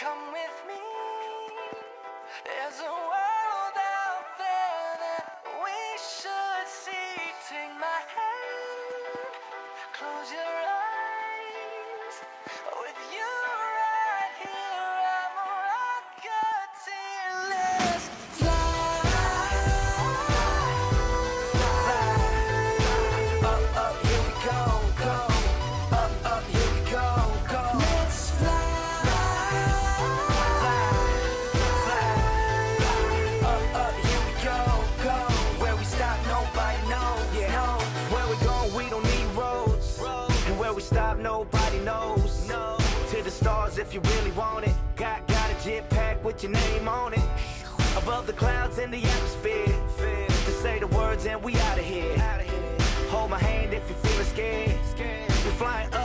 Come with me. There's a world out there that we should see. Take my hand, close your eyes. Nobody knows. No. To the stars if you really want it. Got, got a jet pack with your name on it. Above the clouds in the atmosphere. To say the words and we out of here. Hold my hand if you're feeling scared. We're flying up,